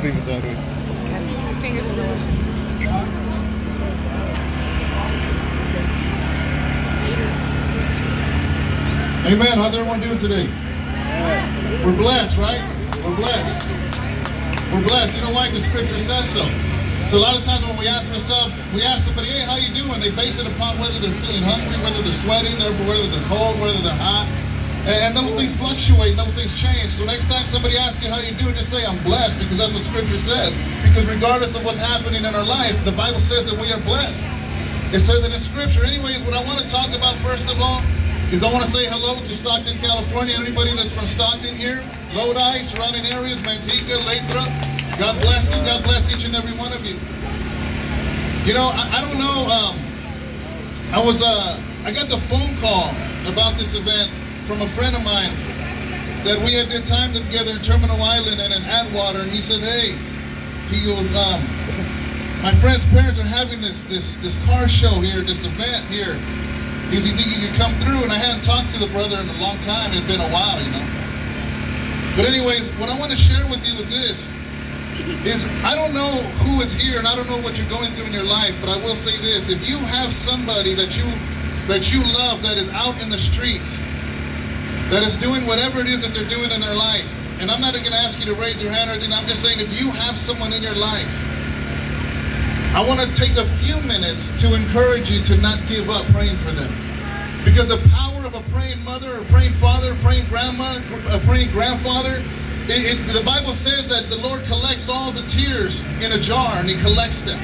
fingers out here. Okay. Fingers in the way. Amen. How's everyone doing today? We're blessed, right? We're blessed. We're blessed. You know why? The scripture says so. So a lot of times when we ask ourselves, we ask somebody, hey, how you doing? They base it upon whether they're feeling hungry, whether they're sweating, whether they're cold, whether they're hot. And, and those things fluctuate, those things change. So next time somebody asks you how you doing, just say, I'm blessed, because that's what scripture says. Because regardless of what's happening in our life, the Bible says that we are blessed. It says it in scripture. Anyways, what I want to talk about first of all is I want to say hello to Stockton, California. Anybody that's from Stockton here, Lodi, surrounding areas, Manteca, Lathrop. God bless you. God bless each and every one of you. You know, I, I don't know. Um, I was uh, I got the phone call about this event from a friend of mine that we had did time together in Terminal Island and in Atwater, and he said, "Hey," he goes, um, "My friend's parents are having this this this car show here, this event here." He think he could come through, and I hadn't talked to the brother in a long time. It had been a while, you know. But anyways, what I want to share with you is this: is I don't know who is here, and I don't know what you're going through in your life, but I will say this: if you have somebody that you that you love that is out in the streets, that is doing whatever it is that they're doing in their life, and I'm not going to ask you to raise your hand or anything. I'm just saying if you have someone in your life I want to take a few minutes to encourage you to not give up praying for them. Because the power of a praying mother, a praying father, a praying grandma, a praying grandfather, it, it, the Bible says that the Lord collects all the tears in a jar and He collects them.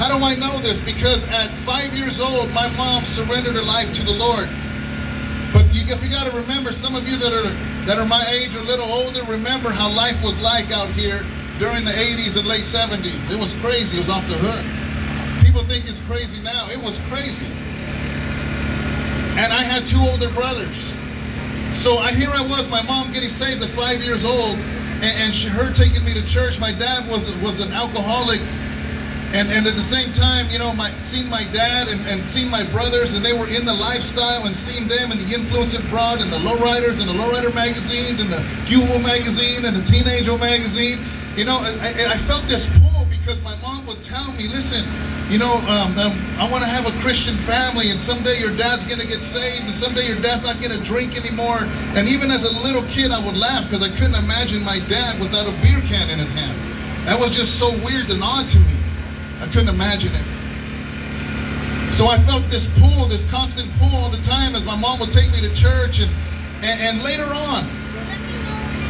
How do I know this? Because at five years old, my mom surrendered her life to the Lord. You, you got to remember, some of you that are that are my age or a little older, remember how life was like out here during the 80s and late 70s. It was crazy. It was off the hook. People think it's crazy now. It was crazy. And I had two older brothers. So I, here I was, my mom getting saved at five years old, and, and she, her taking me to church. My dad was was an alcoholic, and, and at the same time, you know, my seeing my dad and, and seeing my brothers, and they were in the lifestyle, and seeing them and the influence it brought, and the lowriders and the lowrider magazines, and the Fuel magazine, and the Teen Angel magazine. You know, I, I felt this pull because my mom would tell me, listen, you know, um, um, I want to have a Christian family, and someday your dad's going to get saved, and someday your dad's not going to drink anymore. And even as a little kid, I would laugh because I couldn't imagine my dad without a beer can in his hand. That was just so weird and odd to me. I couldn't imagine it. So I felt this pull, this constant pull all the time as my mom would take me to church. And, and, and later on,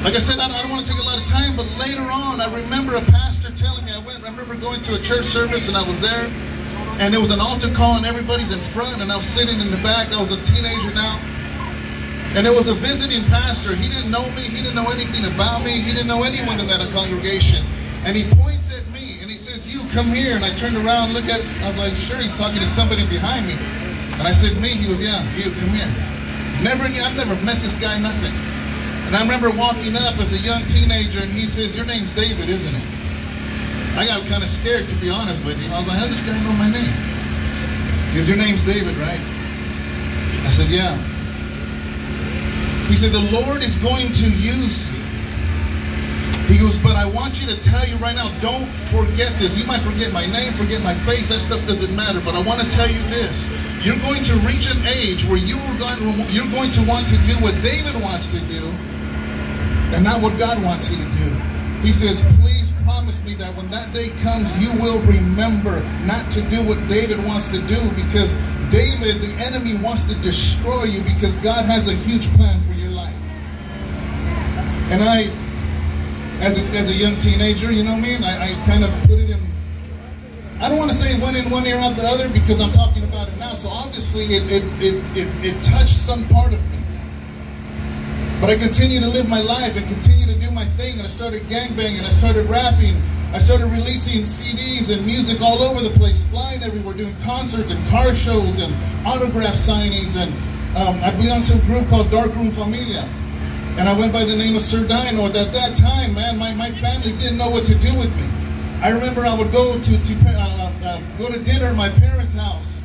like I said, I don't want to take a lot of time, but later on, I remember a pastor telling me, I went, I remember going to a church service and I was there, and there was an altar call and everybody's in front, and I was sitting in the back. I was a teenager now. And there was a visiting pastor. He didn't know me. He didn't know anything about me. He didn't know anyone in that congregation. And he points at come here. And I turned around, look at, I was like, sure, he's talking to somebody behind me. And I said, me? He goes, yeah, you, come here. Never, I've never met this guy, nothing. And I remember walking up as a young teenager, and he says, Your name's David, isn't it? I got kind of scared, to be honest with you. I was like, How does this guy know my name? Because your name's David, right? I said, Yeah. He said, The Lord is going to use you. He goes, But I want you to tell you right now, don't forget this. You might forget my name, forget my face, that stuff doesn't matter. But I want to tell you this. You're going to reach an age where you are going, you're going to want to do what David wants to do and not what God wants you to do. He says, please promise me that when that day comes, you will remember not to do what David wants to do because David, the enemy, wants to destroy you because God has a huge plan for your life. And I, as a, as a young teenager, you know me, and I, I kind of put it in, I don't want to say one in one ear out the other because I'm talking about it now. So obviously it, it, it, it, it touched some part of me. But I continued to live my life and continue to do my thing. And I started gangbanging. I started rapping. I started releasing CDs and music all over the place, flying everywhere, doing concerts and car shows and autograph signings. And um, I belonged to a group called Darkroom Familia. And I went by the name of Sir Dyno. At that time, man, my, my family didn't know what to do with me. I remember I would go to, to uh, uh, go to dinner at my parents' house.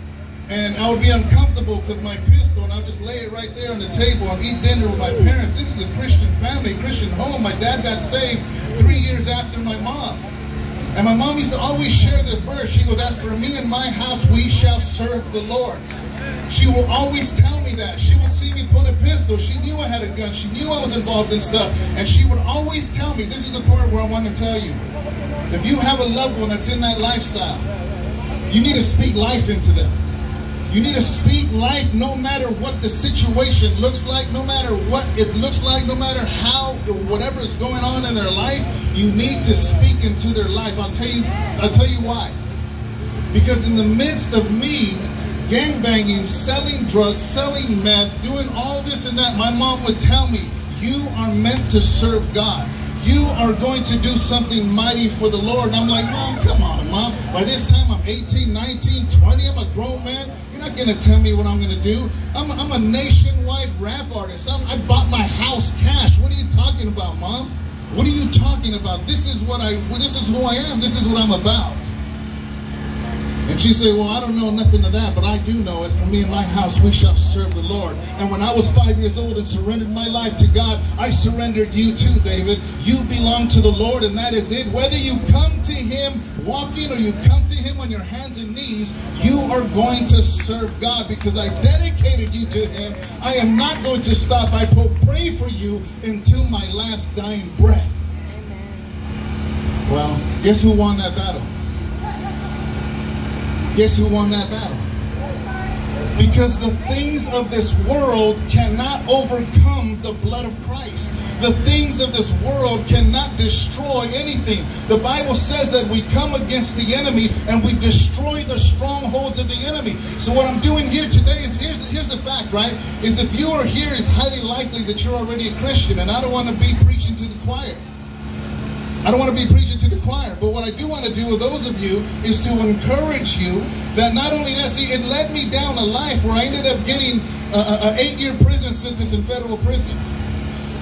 And I would be uncomfortable because my pistol, and I'd just lay it right there on the table and eat dinner with my parents. This is a Christian family, Christian home. My dad got saved three years after my mom. And my mom used to always share this verse. She goes, As for me and my house, we shall serve the Lord. She will always tell me that. She would see me put a pistol. She knew I had a gun. She knew I was involved in stuff. And she would always tell me, this is the part where I want to tell you. If you have a loved one that's in that lifestyle, you need to speak life into them. You need to speak life no matter what the situation looks like, no matter what it looks like, no matter how, whatever is going on in their life, you need to speak into their life. I'll tell you, I'll tell you why. Because in the midst of me gangbanging, selling drugs, selling meth, doing all this and that, my mom would tell me, you are meant to serve God you are going to do something mighty for the Lord. And I'm like, Mom, come on, Mom. By this time, I'm 18, 19, 20. I'm a grown man. You're not going to tell me what I'm going to do. I'm, I'm a nationwide rap artist. I'm, I bought my house cash. What are you talking about, Mom? What are you talking about? This is what I, this is who I am. This is what I'm about. And she said, well, I don't know nothing of that, but I do know as for me and my house, we shall serve the Lord. And when I was five years old and surrendered my life to God, I surrendered you too, David. You belong to the Lord, and that is it. Whether you come to him walking or you come to him on your hands and knees, you are going to serve God because I dedicated you to him. I am not going to stop. I will pray for you until my last dying breath. Amen. Well, guess who won that battle? Guess who won that battle? Because the things of this world cannot overcome the blood of Christ. The things of this world cannot destroy anything. The Bible says that we come against the enemy and we destroy the strongholds of the enemy. So what I'm doing here today is here's here's the fact, right? Is if you are here, it's highly likely that you're already a Christian, and I don't want to be preaching to the choir. I don't want to be preaching to the choir, but what I do want to do with those of you is to encourage you that not only that, see, it led me down a life where I ended up getting an eight-year prison sentence in federal prison.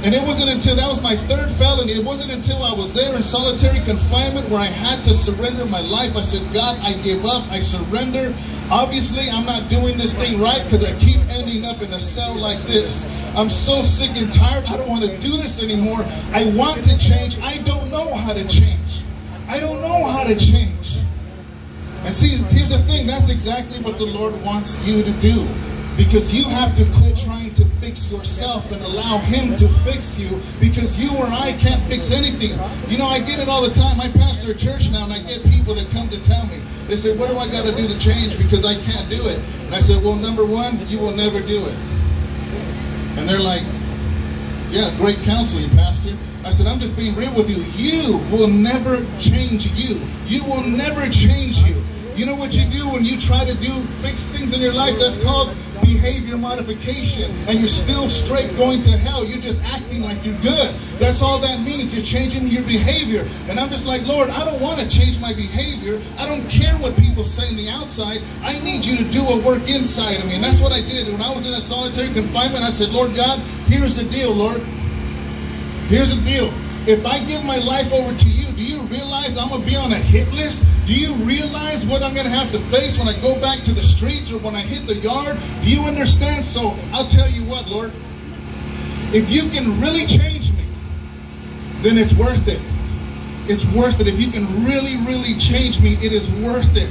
And it wasn't until that was my third felony. It wasn't until I was there in solitary confinement where I had to surrender my life. I said, God, I give up. I surrender. Obviously, I'm not doing this thing right because I keep ending up in a cell like this. I'm so sick and tired. I don't want to do this anymore. I want to change. I don't know how to change. I don't know how to change. And see, here's the thing. That's exactly what the Lord wants you to do. Because you have to quit trying to fix yourself and allow Him to fix you because you or I can't fix anything. You know, I get it all the time. I pastor a church now and I get people that come to tell me, they say, What do I got to do to change because I can't do it? And I said, Well, number one, you will never do it. And they're like, Yeah, great counseling, Pastor. I said, I'm just being real with you. You will never change you. You will never change you. You know what you do when you try to do fix things in your life? That's called behavior modification. And you're still straight going to hell. You're just acting like you're good. That's all that means. You're changing your behavior. And I'm just like, Lord, I don't want to change my behavior. I don't care what people say on the outside. I need you to do a work inside of me. And that's what I did. When I was in that solitary confinement, I said, Lord God, here's the deal, Lord. Here's the deal. If I give my life over to you, do you realize I'm going to be on a hit list? Do you realize what I'm going to have to face when I go back to the streets or when I hit the yard? Do you understand? So I'll tell you what, Lord. If you can really change me, then it's worth it. It's worth it. If you can really, really change me, it is worth it.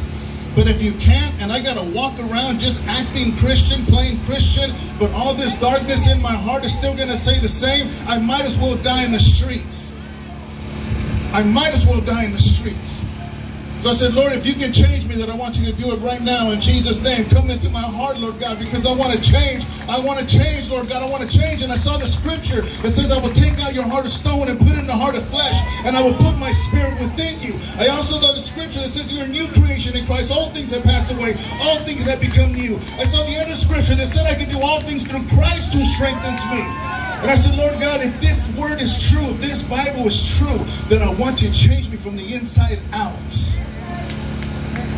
But if you can't, and I got to walk around just acting Christian, playing Christian, but all this darkness in my heart is still going to say the same, I might as well die in the streets. I might as well die in the streets. So I said, Lord, if you can change me, then I want you to do it right now in Jesus' name. Come into my heart, Lord God, because I want to change. I want to change, Lord God. I want to change. And I saw the scripture that says, I will take out your heart of stone and put it in the heart of flesh, and I will put my spirit within you. I scripture that says, You're a new creation in Christ. All things have passed away, all things have become new. I saw the other scripture that said, I can do all things through Christ who strengthens me. And I said, Lord God, if this word is true, if this Bible is true, then I want you to change me from the inside out.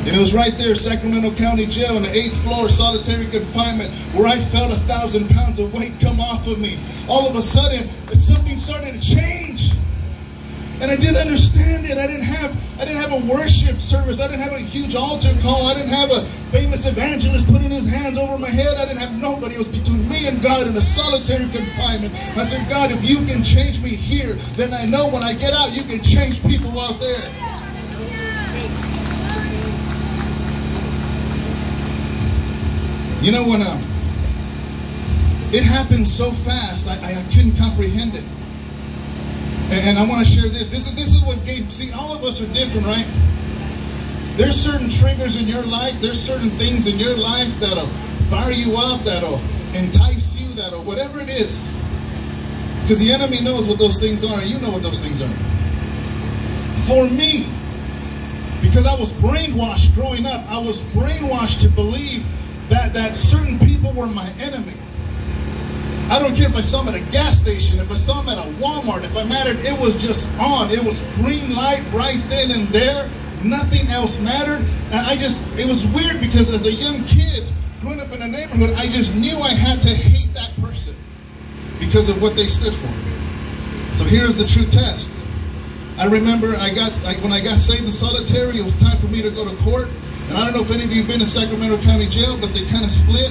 And it was right there, Sacramento County Jail, on the eighth floor, solitary confinement, where I felt a thousand pounds of weight come off of me. All of a sudden, something started to change. And I didn't understand it. I didn't have I didn't have a worship service. I didn't have a huge altar call. I didn't have a famous evangelist putting his hands over my head. I didn't have nobody. It was between me and God in a solitary confinement. I said, God, if you can change me here, then I know when I get out, you can change people out there. You know when um, it happened so fast, I, I, couldn't comprehend it. And, I want to share this. This is this is what. See, all of us are different, right? There's certain triggers in your life. There's certain things in your life that'll fire you up, that'll entice you, that'll whatever it is. Because the enemy knows what those things are, and you know what those things are. For me, because I was brainwashed growing up, I was brainwashed to believe that, that certain people were my enemy. I don't care if I saw him at a gas station, if I saw him at a Walmart, if I mattered, it was just on. It was green light right then and there. Nothing else mattered. And I just, it was weird because as a young kid, growing up in a neighborhood, I just knew I had to hate that person because of what they stood for. So here's the true test. I remember I got when I got saved in solitary, it was time for me to go to court. And I don't know if any of you have been to Sacramento County Jail, but they kind of split.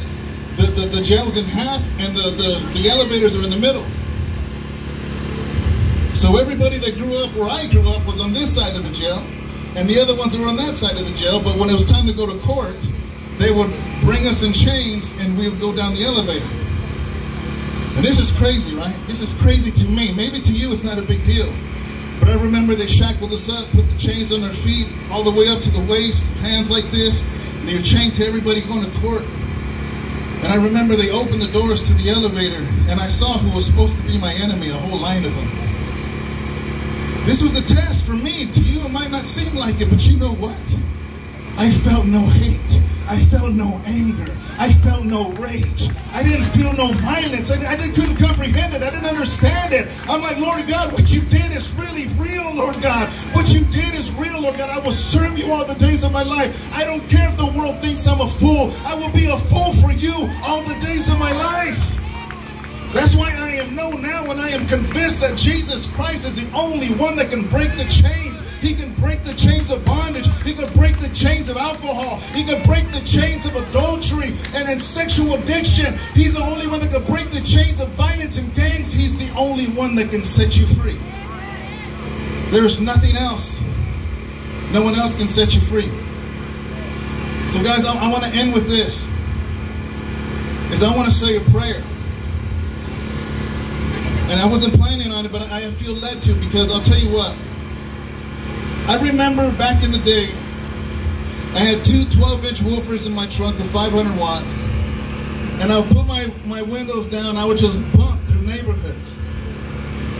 The, the, the jail's in half, and the, the, the elevators are in the middle. So everybody that grew up where I grew up was on this side of the jail, and the other ones were on that side of the jail. But when it was time to go to court, they would bring us in chains, and we would go down the elevator. And this is crazy, right? This is crazy to me. Maybe to you it's not a big deal. But I remember they shackled us up, put the chains on their feet, all the way up to the waist, hands like this, and they were chained to everybody going to court. And I remember they opened the doors to the elevator, and I saw who was supposed to be my enemy, a whole line of them. This was a test for me. To you, it might not seem like it, but you know what? I felt no hate. I felt no anger. I felt no rage. I didn't feel no violence. I, I didn't, couldn't comprehend it. I didn't understand it. I'm like, Lord God, what you did is really real, Lord God. What you did is real, Lord God. I will serve you all the days of my life. I don't care if the world thinks I'm a fool. I will be a fool for you all the days of my life. That's why I am known now and I am convinced that Jesus Christ is the only one that can break the chains. He can break the chains of bondage. He can break the chains of alcohol. He can break the chains of adultery and, and sexual addiction. He's the only one that can break the chains of violence and gangs. He's the only one that can set you free. There is nothing else. No one else can set you free. So guys, I, I want to end with this. Is I want to say a prayer. And I wasn't planning on it, but I feel led to because I'll tell you what. I remember back in the day, I had two 12 inch woofers in my trunk with 500 watts. And I would put my, my windows down, I would just bump through neighborhoods.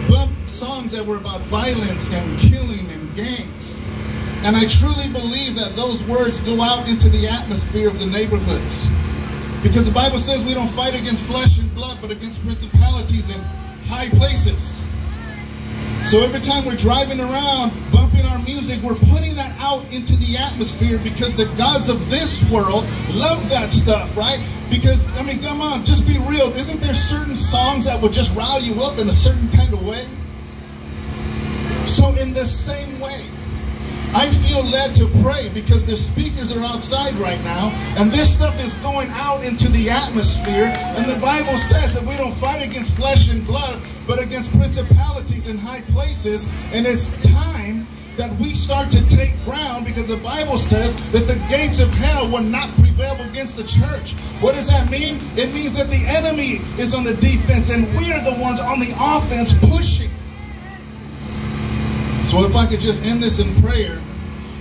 Bump songs that were about violence and killing and gangs. And I truly believe that those words go out into the atmosphere of the neighborhoods. Because the Bible says we don't fight against flesh and blood, but against principalities and high places. So every time we're driving around, bumping our music, we're putting that out into the atmosphere because the gods of this world love that stuff, right? Because, I mean, come on, just be real. Isn't there certain songs that would just rile you up in a certain kind of way? So in the same way, I feel led to pray because the speakers are outside right now and this stuff is going out into the atmosphere. And the Bible says that we don't fight against flesh and blood, but against principalities in high places. And it's time that we start to take ground because the Bible says that the gates of hell will not prevail against the church. What does that mean? It means that the enemy is on the defense and we are the ones on the offense pushing. So if I could just end this in prayer,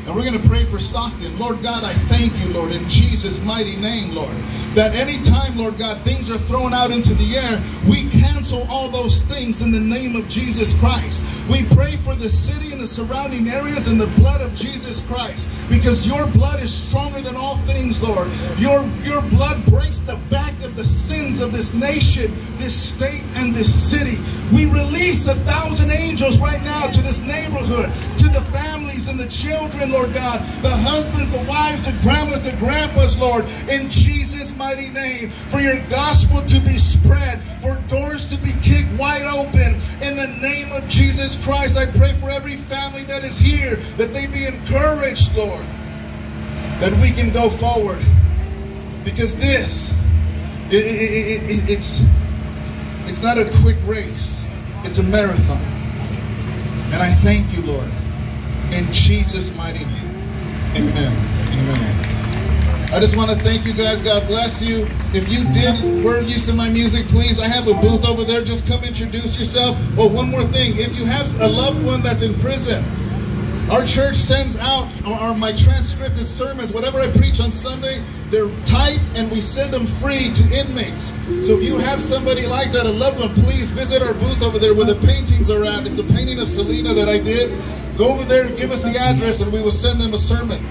and we're going to pray for Stockton. Lord God, I thank you, Lord, in Jesus' mighty name, Lord, that anytime, Lord God, things are thrown out into the air, we cancel all those things in the name of Jesus Christ. We pray for the city and the surrounding areas in the blood of Jesus Christ, because your blood is stronger than all things, Lord. Your, your blood breaks the back of the sins of this nation, this state, and this city. We release a thousand angels right now to this neighborhood to the families and the children, Lord God, the husbands, the wives, the grandmas, the grandpas, Lord, in Jesus' mighty name, for your gospel to be spread, for doors to be kicked wide open. In the name of Jesus Christ, I pray for every family that is here, that they be encouraged, Lord, that we can go forward. Because this, it, it, it, it's, it's not a quick race, it's a marathon. And I thank you, Lord, in Jesus' mighty name. Amen. Amen. I just want to thank you guys. God bless you. If you did were to my music, please, I have a booth over there. Just come introduce yourself. Oh, one more thing. If you have a loved one that's in prison, our church sends out our, my transcripted sermons, whatever I preach on Sunday, they're typed and we send them free to inmates. So if you have somebody like that, a loved one, please visit our booth over there where the paintings are at. It's a painting of Selena that I did. Go over there and give us the address and we will send them a sermon.